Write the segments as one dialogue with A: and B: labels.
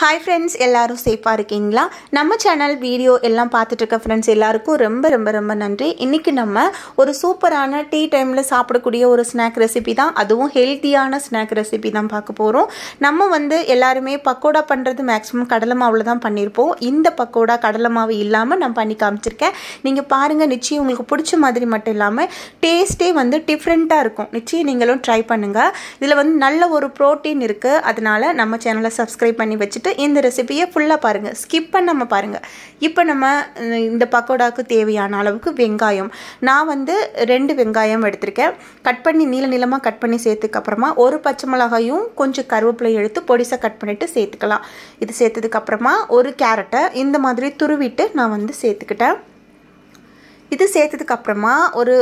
A: Hi friends எல்லாரும் சேஃபாக இருக்கீங்களா? நம்ம சேனல் வீடியோ எல்லாம் பார்த்துட்டு இருக்க ஃப்ரெண்ட்ஸ் எல்லாருக்கும் ரொம்ப ரொம்ப ரொம்ப நன்றி. இன்றைக்கி நம்ம ஒரு சூப்பரான டீ டைமில் சாப்பிடக்கூடிய ஒரு ஸ்நாக் ரெசிபி தான். அதுவும் ஹெல்த்தியான ஸ்நாக் ரெசிபி தான் பார்க்க போகிறோம் நம்ம வந்து எல்லாருமே பக்கோடா பண்ணுறது மேக்ஸிமம் கடலை மாவில் தான் பண்ணியிருப்போம். இந்த பக்கோடா கடலை மாவு இல்லாமல் நான் பண்ணி காமிச்சிருக்கேன். நீங்கள் பாருங்கள் நிச்சயம் உங்களுக்கு பிடிச்ச மாதிரி மட்டும் இல்லாமல் டேஸ்ட்டே வந்து டிஃப்ரெண்ட்டாக இருக்கும். நிச்சயம் நீங்களும் ட்ரை பண்ணுங்கள் இதில் வந்து நல்ல ஒரு ப்ரோட்டீன் இருக்குது அதனால் நம்ம சேனலை சப்ஸ்கிரைப் பண்ணி வச்சுட்டு இந்த ரெசிபியை ஃபுல்லாக பாருங்கள் ஸ்கிப் பண்ணாமல் பாருங்கள் இப்போ நம்ம இந்த பக்கோடாவுக்கு தேவையான அளவுக்கு வெங்காயம். நான் வந்து ரெண்டு வெங்காயம் எடுத்திருக்கேன். கட் பண்ணி நீள நீளமாக கட் பண்ணி சேர்த்துக்கப்புறமா ஒரு பச்சை மிளகாயும் கொஞ்சம் கருவேப்பிலை எடுத்து பொடிசாக கட் பண்ணிவிட்டு சேர்த்துக்கலாம். இது சேர்த்ததுக்கப்புறமா ஒரு கேரட்டை இந்த மாதிரி துருவிட்டு நான் வந்து சேர்த்துக்கிட்டேன். இது சேர்த்ததுக்கு அப்புறமா ஒரு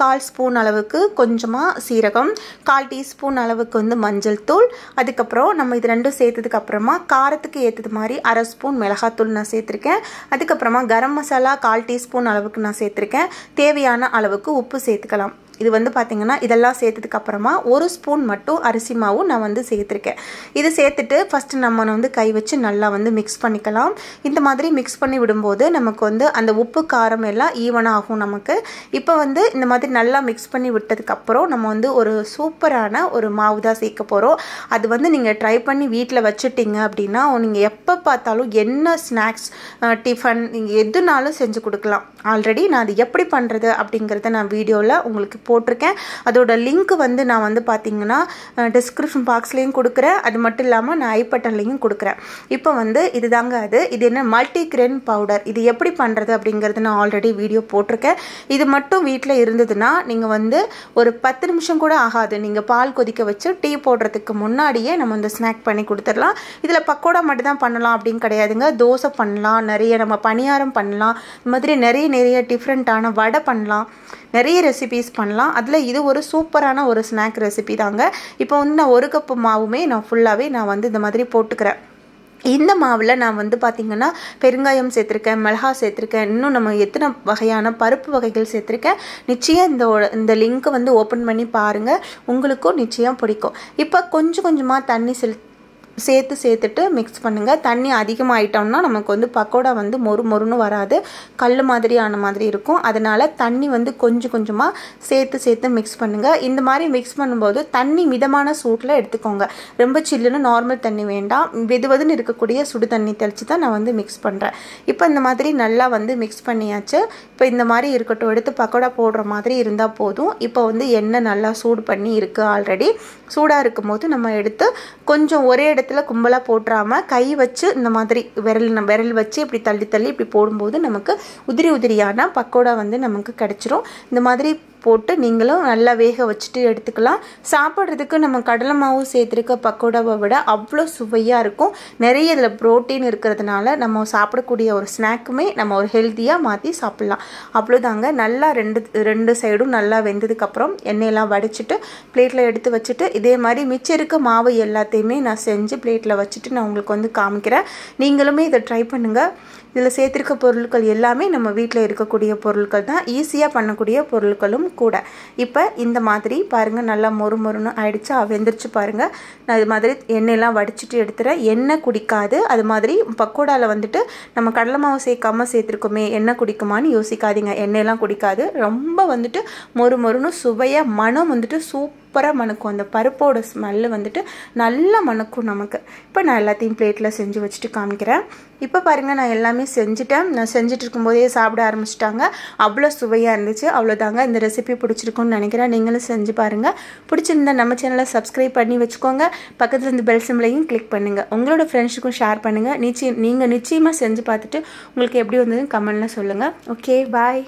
A: கால் ஸ்பூன் அளவுக்கு கொஞ்சமாக சீரகம் கால் டீஸ்பூன் அளவுக்கு வந்து மஞ்சள் தூள் அதுக்கப்புறம் நம்ம இது ரெண்டும் சேர்த்ததுக்கு அப்புறமா காரத்துக்கு ஏற்றது மாதிரி அரை ஸ்பூன் மிளகாத்தூள் நான் சேர்த்துருக்கேன். அதுக்கப்புறமா கரம் மசாலா கால் டீஸ்பூன் அளவுக்கு நான் சேர்த்துருக்கேன். தேவையான அளவுக்கு உப்பு சேர்த்துக்கலாம். இது வந்து பார்த்திங்கன்னா இதெல்லாம் சேர்த்ததுக்கு அப்புறமா ஒரு ஸ்பூன் மட்டும் அரிசி மாவும் நான் வந்து சேர்த்துருக்கேன். இது சேர்த்துட்டு ஃபஸ்ட்டு நம்ம வந்து கை வச்சு நல்லா வந்து மிக்ஸ் பண்ணிக்கலாம். இந்த மாதிரி மிக்ஸ் பண்ணி விடும்போது நமக்கு வந்து அந்த உப்பு காரம் எல்லாம் ஈவனாக ஆகும் நமக்கு. இப்போ வந்து இந்த மாதிரி நல்லா மிக்ஸ் பண்ணி விட்டதுக்கப்புறம் நம்ம வந்து ஒரு சூப்பரான ஒரு மாவு தான் சேர்க்க போகிறோம் அது வந்து நீங்கள் ட்ரை பண்ணி வீட்டில் வச்சுட்டீங்க அப்படின்னா நீங்கள் எப்போ பார்த்தாலும் என்ன ஸ்நாக்ஸ் டிஃபன் நீங்கள் எதுனாலும் செஞ்சு கொடுக்கலாம். ஆல்ரெடி நான் அது எப்படி பண்ணுறது அப்படிங்கிறத நான் வீடியோவில் உங்களுக்கு போட்டிருக்கேன். அதோட லிங்க் வந்து நான் வந்து பார்த்தீங்கன்னா டிஸ்கிரிப்ஷன் பாக்ஸ்லேயும் கொடுக்குறேன். அது மட்டும் இல்லாமல் நான் ஐ பட்டன்லேயும் கொடுக்குறேன். இப்போ வந்து இதுதாங்க அது. இது என்ன மல்டி கிரெயின் பவுடர் இது எப்படி பண்ணுறது அப்படிங்கிறது நான் ஆல்ரெடி வீடியோ போட்டிருக்கேன். இது மட்டும் வீட்டில் இருந்ததுன்னா நீங்கள் வந்து ஒரு பத்து நிமிஷம் கூட ஆகாது. நீங்கள் பால் கொதிக்க வச்சு டீ போடுறதுக்கு முன்னாடியே நம்ம இந்த ஸ்நாக் பண்ணி கொடுத்துடலாம். இதில் பக்கோடா மட்டும் தான் பண்ணலாம் அப்படின்னு கிடையாதுங்க. தோசை பண்ணலாம் நிறைய நம்ம பணியாரம் பண்ணலாம். இந்த மாதிரி நிறைய நிறைய டிஃப்ரெண்ட்டான வடை பண்ணலாம். நிறைய ரெசிபீஸ் பண்ணலாம். அதில் இது ஒரு சூப்பரான ஒரு ஸ்நாக் ரெசிபி தாங்க. இப்போ வந்து நான் ஒரு கப்பு மாவுமே நான் ஃபுல்லாகவே நான் வந்து இந்த மாதிரி போட்டுக்கிறேன். இந்த மாவில் நான் வந்து பார்த்திங்கன்னா பெருங்காயம் சேர்த்துருக்கேன் மிளகா சேர்த்துருக்கேன். இன்னும் நம்ம எத்தனை வகையான பருப்பு வகைகள் சேர்த்துருக்கேன் நிச்சயம் இந்த இந்த லிங்க்கை வந்து ஓப்பன் பண்ணி பாருங்கள் உங்களுக்கும் நிச்சயம் பிடிக்கும். இப்போ கொஞ்சம் கொஞ்சமாக தண்ணி செலுத்த சேர்த்து சேர்த்துட்டு மிக்ஸ் பண்ணுங்கள் தண்ணி அதிகமாகிட்டோம்னா நமக்கு வந்து பக்கோடா வந்து மொறு மொறுன்னு வராது. கல் மாதிரி மாதிரி இருக்கும். அதனால் தண்ணி வந்து கொஞ்சம் கொஞ்சமாக சேர்த்து சேர்த்து மிக்ஸ் பண்ணுங்கள் இந்த மாதிரி மிக்ஸ் பண்ணும்போது தண்ணி மிதமான சூட்டில் எடுத்துக்கோங்க. ரொம்ப சில்லுன்னு நார்மல் தண்ணி வேண்டாம். வெது வெதுன்னு இருக்கக்கூடிய சுடு தண்ணி தெளித்து தான் நான் வந்து மிக்ஸ் பண்ணுறேன் இப்போ இந்த மாதிரி நல்லா வந்து மிக்ஸ் பண்ணியாச்சு. இப்போ இந்த மாதிரி இருக்கட்டும். எடுத்து பக்கோடா போடுற மாதிரி இருந்தால் போதும். இப்போ வந்து எண்ணெய் நல்லா சூடு பண்ணி இருக்குது ஆல்ரெடி சூடாக இருக்கும் போது நம்ம எடுத்து கொஞ்சம் ஒரே இடத்துல கும்பலாக போட்டுறாமல் கை வச்சு இந்த மாதிரி விரல் விரல் வச்சு இப்படி தள்ளி தள்ளி இப்படி போடும்போது நமக்கு உதிரி உதிரியான பக்கோடா வந்து நமக்கு கிடைச்சிரும். இந்த மாதிரி போட்டு நீங்களும் நல்லா வேக வச்சுட்டு எடுத்துக்கலாம். சாப்பிட்றதுக்கு நம்ம கடலை மாவு சேர்த்துருக்க பக்கோடாவை விட அவ்வளோ சுவையாக இருக்கும். நிறைய இதில் ப்ரோட்டீன் இருக்கிறதுனால நம்ம சாப்பிடக்கூடிய ஒரு ஸ்நாக்குமே நம்ம ஒரு ஹெல்த்தியாக மாற்றி சாப்பிட்லாம். அவ்வளோதாங்க. நல்லா ரெண்டு ரெண்டு சைடும் நல்லா வெந்ததுக்கப்புறம் எண்ணெயெல்லாம் வடிச்சிட்டு பிளேட்டில் எடுத்து வச்சுட்டு இதே மாதிரி மிச்சம் இருக்க மாவு எல்லாத்தையுமே நான் செஞ்சு பிளேட்டில் வச்சுட்டு நான் உங்களுக்கு வந்து காமிக்கிறேன். நீங்களுமே இதை ட்ரை பண்ணுங்கள் இதில் சேர்த்துருக்க பொருட்கள் எல்லாமே நம்ம வீட்டில் இருக்கக்கூடிய பொருட்கள் தான். ஈஸியாக பண்ணக்கூடிய பொருட்களும் கூட. இப்போ இந்த மாதிரி பாருங்கள் நல்லா மொறு மொறுன்னு ஆயிடுச்சா. வெந்துருச்சு பாருங்கள் நான் இது மாதிரி எண்ணெயெல்லாம் வடிச்சிட்டு எடுத்துகிறேன் எண்ணெய் குடிக்காது. அது மாதிரி பக்கோடாவில் வந்துட்டு நம்ம கடலை மாவு சேர்க்காம சேர்த்துருக்கோமே எண்ணெய் குடிக்குமான்னு யோசிக்காதீங்க. எண்ணெயெல்லாம் குடிக்காது. ரொம்ப வந்துட்டு மொறு மொறுன்னு சுவையாக மனம் வந்துட்டு சூப்பராக மணக்கும். அந்த பருப்போட ஸ்மெல்லு வந்துட்டு நல்லா மணக்கும் நமக்கு. இப்போ நான் எல்லாத்தையும் பிளேட்டில் செஞ்சு வச்சுட்டு காமிக்கிறேன். இப்போ பாருங்கள் நான் எல்லாமே செஞ்சுட்டேன். நான் செஞ்சுட்டு இருக்கும்போதே சாப்பிட ஆரம்பிச்சிட்டாங்க. அவ்வளோ சுவையாக இருந்துச்சு. அவ்வளோதாங்க. இந்த ரெசிபி பிடிச்சிருக்கும்னு நினைக்கிறேன். நீங்களும் செஞ்சு பாருங்கள் பிடிச்சிருந்தா நம்ம சேனலை சப்ஸ்கிரைப் பண்ணி வச்சுக்கோங்க. பக்கத்தில் இருந்து பெல் சிம்லையும் கிளிக் பண்ணுங்கள் உங்களோட ஃப்ரெண்ட்ஸுக்கும் ஷேர் பண்ணுங்கள் நிச்சயம் நீங்கள் நிச்சயமாக செஞ்சு பார்த்துட்டு உங்களுக்கு எப்படி வந்ததுன்னு கமெண்ட்டில் சொல்லுங்கள் ஓகே பாய்